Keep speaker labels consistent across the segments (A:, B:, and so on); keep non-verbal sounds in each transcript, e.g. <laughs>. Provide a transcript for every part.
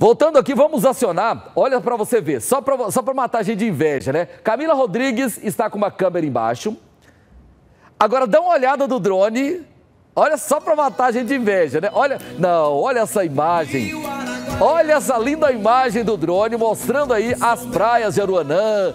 A: Voltando aqui, vamos acionar, olha para você ver, só para só matar a gente de inveja, né? Camila Rodrigues está com uma câmera embaixo. Agora dá uma olhada do drone, olha só para matar a gente de inveja, né? Olha, não, olha essa imagem. Olha essa linda imagem do drone mostrando aí as praias de Aruanã,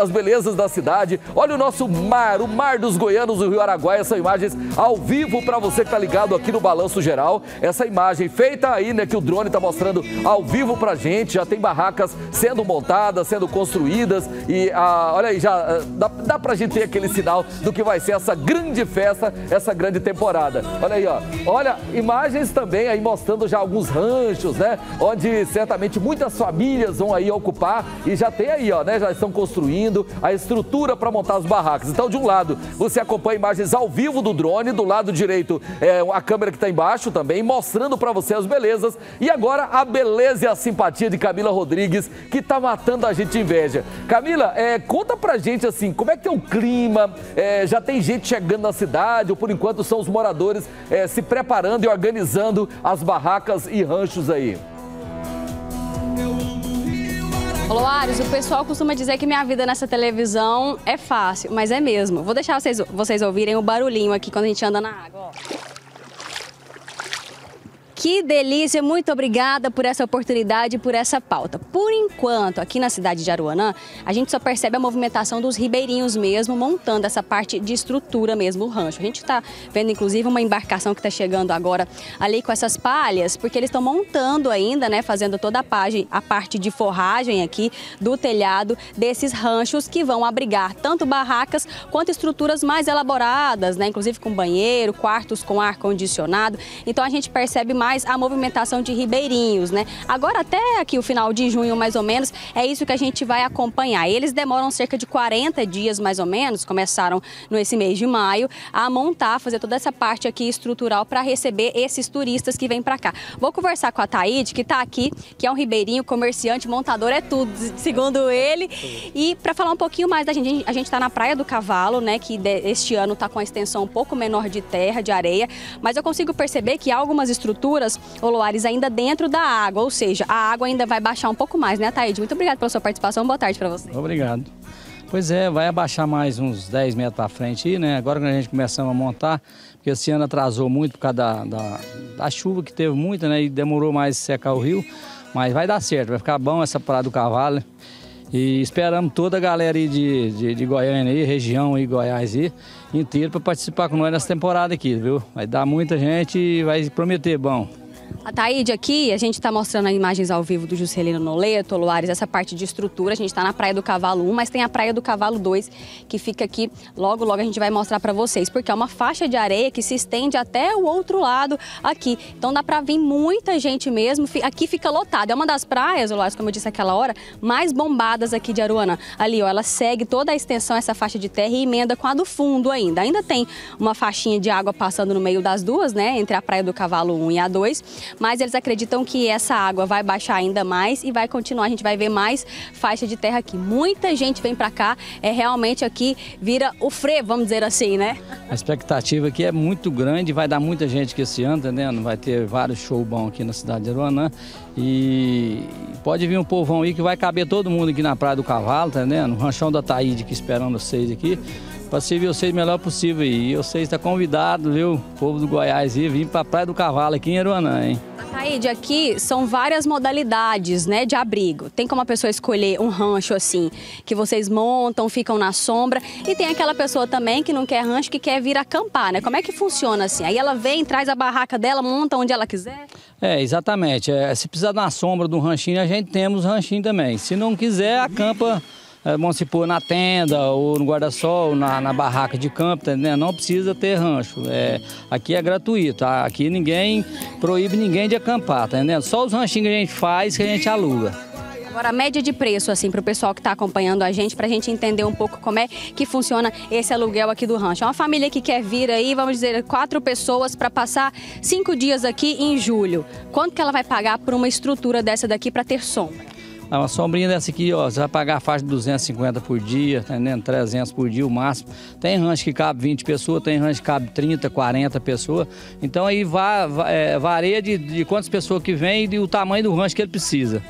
A: as belezas da cidade. Olha o nosso mar, o mar dos goianos do Rio Araguaia. São imagens ao vivo para você que está ligado aqui no Balanço Geral. Essa imagem feita aí, né, que o drone está mostrando ao vivo para gente. Já tem barracas sendo montadas, sendo construídas e ah, olha aí, já ah, dá, dá para a gente ter aquele sinal do que vai ser essa grande festa, essa grande temporada. Olha aí, ó. Olha, imagens também aí mostrando já alguns ranchos, né? Onde certamente muitas famílias vão aí ocupar e já tem aí, ó, né? Já estão construindo a estrutura para montar os barracos. Então, de um lado, você acompanha imagens ao vivo do drone, do lado direito é a câmera que está embaixo também, mostrando para você as belezas. E agora a beleza e a simpatia de Camila Rodrigues, que está matando a gente de inveja. Camila, é, conta pra gente assim, como é que tem o clima? É, já tem gente chegando na cidade, ou por enquanto são os moradores é, se preparando e organizando as barracas e ranchos aí?
B: Alô, Ares, o pessoal costuma dizer que minha vida nessa televisão é fácil, mas é mesmo. Vou deixar vocês, vocês ouvirem o barulhinho aqui quando a gente anda na água, ó. Que delícia, muito obrigada por essa oportunidade, por essa pauta. Por enquanto, aqui na cidade de Aruanã, a gente só percebe a movimentação dos ribeirinhos mesmo, montando essa parte de estrutura mesmo, o rancho. A gente está vendo, inclusive, uma embarcação que está chegando agora ali com essas palhas, porque eles estão montando ainda, né, fazendo toda a, página, a parte de forragem aqui do telhado desses ranchos que vão abrigar tanto barracas quanto estruturas mais elaboradas, né, inclusive com banheiro, quartos com ar-condicionado. Então a gente percebe mais mais a movimentação de ribeirinhos, né? Agora até aqui o final de junho, mais ou menos, é isso que a gente vai acompanhar. Eles demoram cerca de 40 dias, mais ou menos, começaram nesse mês de maio, a montar, fazer toda essa parte aqui estrutural para receber esses turistas que vêm para cá. Vou conversar com a Taíde, que está aqui, que é um ribeirinho, comerciante, montador, é tudo, segundo ele. E para falar um pouquinho mais da gente, a gente está na Praia do Cavalo, né, que este ano está com a extensão um pouco menor de terra, de areia, mas eu consigo perceber que há algumas estruturas temperaturas oluares ainda dentro da água, ou seja, a água ainda vai baixar um pouco mais, né, Taíde? Muito obrigada pela sua participação, boa tarde para você.
C: Obrigado. Pois é, vai abaixar mais uns 10 metros para frente aí, né? Agora que a gente começamos a montar, porque esse ano atrasou muito por causa da, da, da chuva que teve muita, né? E demorou mais secar o rio, mas vai dar certo, vai ficar bom essa parada do cavalo. E esperamos toda a galera aí de, de, de Goiânia aí, região e Goiás aí, inteiro para participar com nós nessa temporada aqui, viu? Vai dar muita gente e vai prometer bom.
B: A Taíde aqui, a gente está mostrando imagens ao vivo do Juscelino Noleto, Luares, essa parte de estrutura. A gente está na Praia do Cavalo 1, mas tem a Praia do Cavalo 2, que fica aqui, logo, logo a gente vai mostrar para vocês, porque é uma faixa de areia que se estende até o outro lado aqui. Então dá para vir muita gente mesmo, aqui fica lotado. É uma das praias, Luares, como eu disse aquela hora, mais bombadas aqui de Aruana. Ali, ó, ela segue toda a extensão, essa faixa de terra e emenda com a do fundo ainda. Ainda tem uma faixinha de água passando no meio das duas, né, entre a Praia do Cavalo 1 e a 2, mas eles acreditam que essa água vai baixar ainda mais e vai continuar, a gente vai ver mais faixa de terra aqui. Muita gente vem para cá, é realmente aqui vira o frevo, vamos dizer assim, né?
C: A expectativa aqui é muito grande, vai dar muita gente aqui esse ano, entendendo? Vai ter vários shows bons aqui na cidade de Aruanã e pode vir um povão aí que vai caber todo mundo aqui na Praia do Cavalo, entendendo? O ranchão da Taíde aqui esperando vocês aqui para servir vocês o melhor possível. E vocês estão convidados, viu, povo do Goiás, aí, vir para a Praia do Cavalo aqui em Aruanã, hein?
B: Taíde, aqui são várias modalidades né, de abrigo. Tem como a pessoa escolher um rancho assim, que vocês montam, ficam na sombra. E tem aquela pessoa também que não quer rancho, que quer vir acampar, né? Como é que funciona assim? Aí ela vem, traz a barraca dela, monta onde ela quiser?
C: É, exatamente. É, se precisar da sombra de um ranchinho, a gente temos ranchinho também. Se não quiser, acampa vamos se pôr na tenda ou no guarda-sol, na, na, barraca de campo, tá não precisa ter rancho. É, aqui é gratuito, aqui ninguém proíbe ninguém de acampar, tá entendendo? Só os ranchinhos que a gente faz que a gente aluga.
B: Agora, a média de preço, assim, para o pessoal que está acompanhando a gente, para a gente entender um pouco como é que funciona esse aluguel aqui do rancho. É uma família que quer vir aí, vamos dizer, quatro pessoas para passar cinco dias aqui em julho. Quanto que ela vai pagar por uma estrutura dessa daqui para ter sombra?
C: Uma sombrinha dessa aqui, ó, você vai pagar a faixa de 250 por dia, tá entendendo? 300 por dia o máximo. Tem rancho que cabe 20 pessoas, tem rancho que cabe 30, 40 pessoas. Então aí va, va, é, varia de, de quantas pessoas que vem e o tamanho do rancho que ele precisa.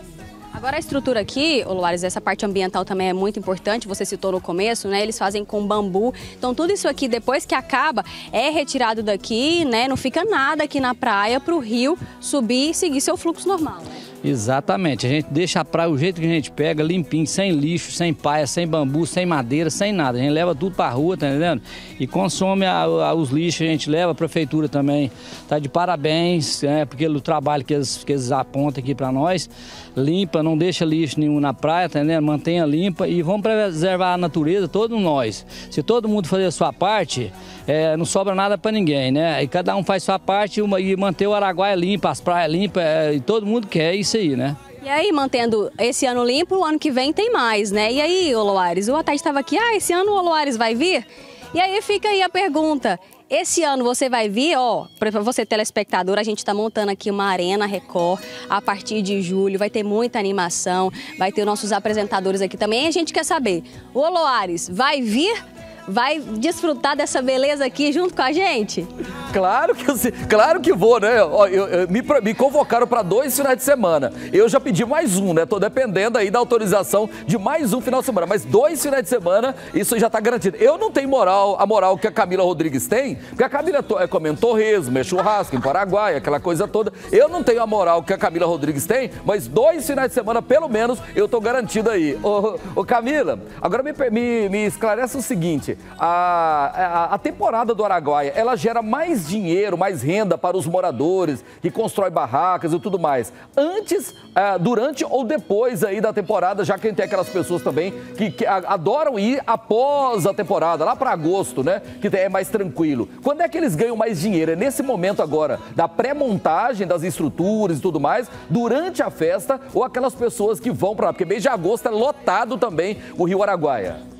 B: Agora a estrutura aqui, Luares, essa parte ambiental também é muito importante, você citou no começo, né? Eles fazem com bambu. Então tudo isso aqui, depois que acaba, é retirado daqui, né? Não fica nada aqui na praia para o rio subir e seguir seu fluxo normal. Né?
C: Exatamente, a gente deixa a praia o jeito que a gente pega, limpinho, sem lixo, sem paia, sem bambu, sem madeira, sem nada. A gente leva tudo para a rua, tá entendendo? E consome a, a, os lixos, a gente leva, a prefeitura também tá de parabéns, né? Porque o trabalho que eles, que eles apontam aqui para nós, limpa, não deixa lixo nenhum na praia, tá entendendo? Mantenha limpa e vamos preservar a natureza, todos nós. Se todo mundo fazer a sua parte, é, não sobra nada para ninguém, né? E cada um faz sua parte e manter o Araguaia limpo, as praias limpas, é, e todo mundo quer isso aí, né?
B: E aí, mantendo esse ano limpo, o ano que vem tem mais, né? E aí, Oloares, o Ataí estava aqui, ah, esse ano o Oloares vai vir? E aí fica aí a pergunta, esse ano você vai vir, ó, para você telespectador, a gente está montando aqui uma Arena Record a partir de julho, vai ter muita animação, vai ter nossos apresentadores aqui também. E a gente quer saber, o Oloares vai vir vai desfrutar dessa beleza aqui junto com a gente?
A: Claro que, eu, claro que vou, né? Eu, eu, eu me, me, convocaram para dois finais de semana. Eu já pedi mais um, né? Tô dependendo aí da autorização de mais um final de semana. Mas dois finais de semana, isso já tá garantido. Eu não tenho moral, a moral que a Camila Rodrigues tem, porque a Camila é, come torresmo, é churrasco em Paraguai, aquela coisa toda. Eu não tenho a moral que a Camila Rodrigues tem, mas dois finais de semana, pelo menos, eu tô garantido aí. Ô, ô Camila, agora me, me, me esclarece o seguinte seguinte, a, a, a, temporada do Araguaia, ela gera mais dinheiro, mais renda para os moradores que constrói barracas e tudo mais. Antes, é, durante ou depois aí da temporada, já que tem aquelas pessoas também que, que adoram ir após a temporada, lá para agosto, né? Que é mais tranquilo. Quando é que eles ganham mais dinheiro? É nesse momento agora da pré-montagem das estruturas e tudo mais, durante a festa ou aquelas pessoas que vão para lá? Porque mês de agosto é lotado também o Rio Araguaia.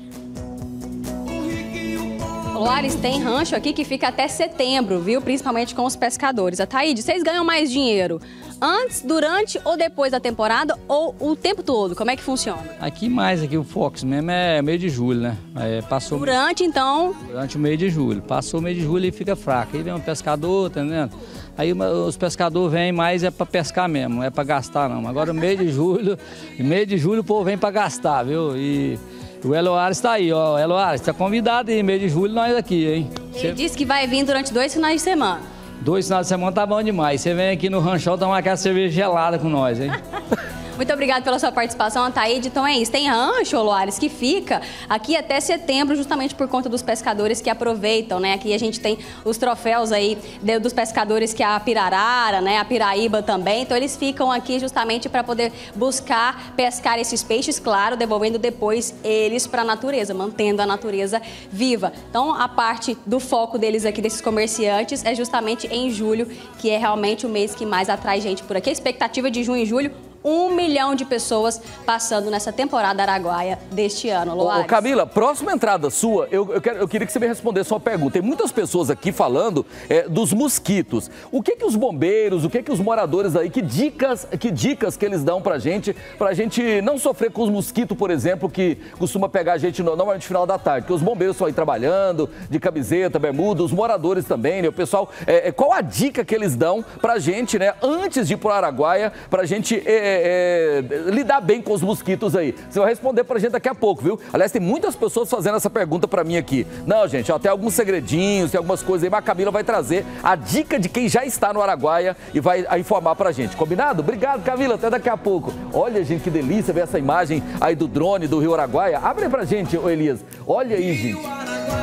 B: Lares, tem rancho aqui que fica até setembro, viu? Principalmente com os pescadores. A Taíde, vocês ganham mais dinheiro antes, durante ou depois da temporada ou o tempo todo? Como é que funciona?
C: Aqui mais, aqui o Fox mesmo é meio de julho, né? É, passou...
B: Durante, então?
C: Durante o mês de julho. Passou o mês de julho e fica fraco. Aí vem um pescador, tá entendendo? Aí os pescadores vêm mais é para pescar mesmo, não é para gastar não. Agora o mês de julho, <laughs> mês de julho o povo vem para gastar, viu? E o Eloares está aí, ó. Eloares, está convidado em mês de julho nós aqui, hein?
B: Ele Cê... disse que vai vir durante dois finais de semana.
C: Dois finais de semana tá bom demais. Você vem aqui no ranchão tomar aquela cerveja gelada com nós, hein? <laughs>
B: Muito obrigada pela sua participação, Ataíde. Então é isso, tem rancho, Loares, que fica aqui até setembro, justamente por conta dos pescadores que aproveitam, né? Aqui a gente tem os troféus aí dos pescadores que é a Pirarara, né? A Piraíba também. Então eles ficam aqui justamente para poder buscar pescar esses peixes, claro, devolvendo depois eles para a natureza, mantendo a natureza viva. Então a parte do foco deles aqui, desses comerciantes, é justamente em julho, que é realmente o mês que mais atrai gente por aqui. A expectativa de junho e julho um milhão de pessoas passando nessa temporada araguaia deste ano. Ô,
A: Camila, próxima entrada sua, eu, eu, quero, eu, queria que você me respondesse uma pergunta. Tem muitas pessoas aqui falando é, dos mosquitos. O que que os bombeiros, o que que os moradores aí, que dicas, que dicas que eles dão pra gente, pra gente não sofrer com os mosquitos, por exemplo, que costuma pegar a gente no, normalmente no final da tarde, porque os bombeiros estão aí trabalhando, de camiseta, bermuda, os moradores também, né? O pessoal, é, é qual a dica que eles dão pra gente, né, antes de ir pro Araguaia, pra gente... É, é, é, lidar bem com os mosquitos aí? Você vai responder pra gente daqui a pouco, viu? Aliás, tem muitas pessoas fazendo essa pergunta pra mim aqui. Não, gente, ó, tem alguns segredinhos, tem algumas coisas aí, mas a Camila vai trazer a dica de quem já está no Araguaia e vai informar pra gente. Combinado? Obrigado, Camila. Até daqui a pouco. Olha, gente, que delícia ver essa imagem aí do drone do Rio Araguaia. Abre aí pra gente, ô Elias. Olha aí, gente.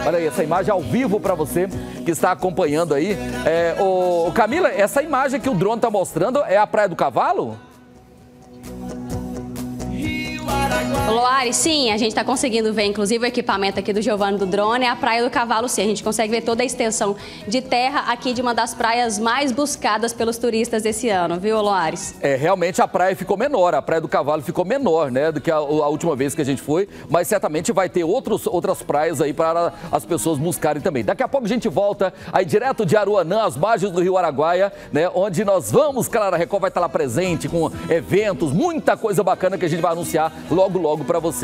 A: Olha aí, essa imagem ao vivo para você que está acompanhando aí. É, ô, Camila, essa imagem que o drone está mostrando é a Praia do Cavalo? bye.
B: Loares, sim, a gente está conseguindo ver, inclusive, o equipamento aqui do Giovanni do Drone, é a Praia do Cavalo, sim. A gente consegue ver toda a extensão de terra aqui de uma das praias mais buscadas pelos turistas desse ano, viu, Loares?
A: É, realmente a praia ficou menor, a Praia do Cavalo ficou menor, né, do que a, a última vez que a gente foi, mas certamente vai ter outros, outras praias aí para as pessoas buscarem também. Daqui a pouco a gente volta aí direto de Aruanã, às margens do Rio Araguaia, né, onde nós vamos, Clara Record vai estar lá presente com eventos, muita coisa bacana que a gente vai anunciar logo, logo para você.